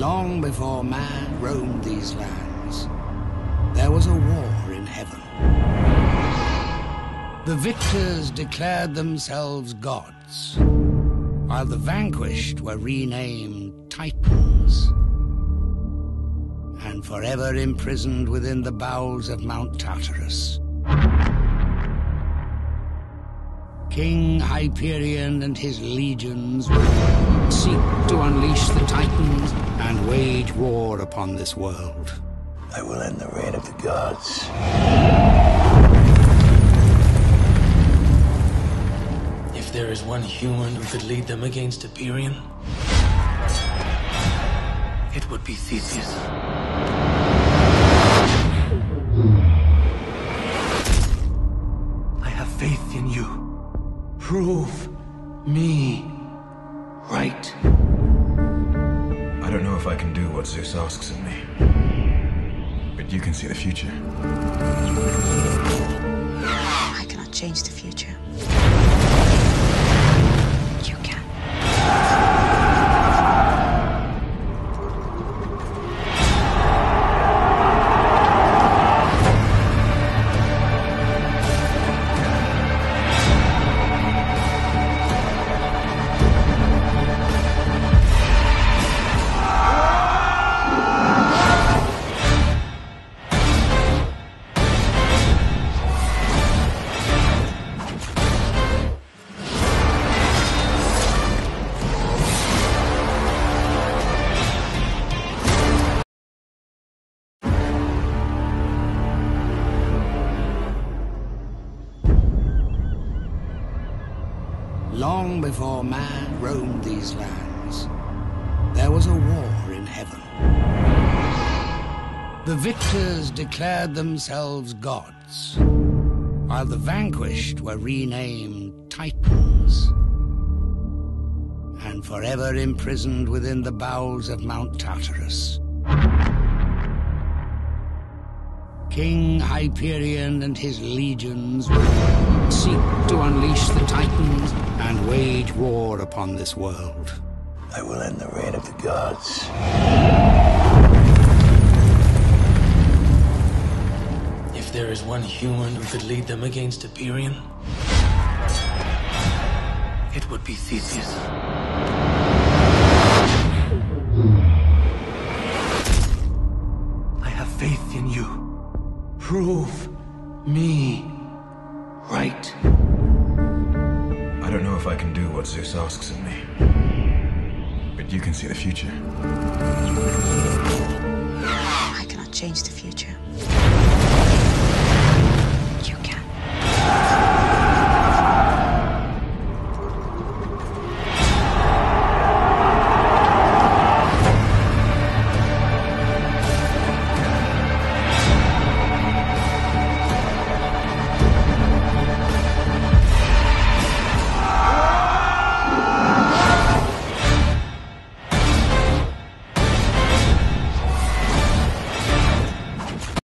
Long before man roamed these lands, there was a war in heaven. The victors declared themselves gods, while the vanquished were renamed Titans and forever imprisoned within the bowels of Mount Tartarus. King Hyperion and his legions seek to unleash the Titans and wage war upon this world. I will end the reign of the gods. If there is one human who could lead them against Hyperion, it would be Theseus. Prove me right. I don't know if I can do what Zeus asks of me. But you can see the future. I cannot change the future. Long before man roamed these lands, there was a war in heaven. The victors declared themselves gods, while the vanquished were renamed Titans and forever imprisoned within the bowels of Mount Tartarus. King Hyperion and his legions seek to unleash the Titans wage war upon this world. I will end the reign of the gods. If there is one human who could lead them against Hyperion, it would be Theseus. I have faith in you. Prove me right. I don't know if I can do what Zeus asks of me. But you can see the future. I cannot change the future.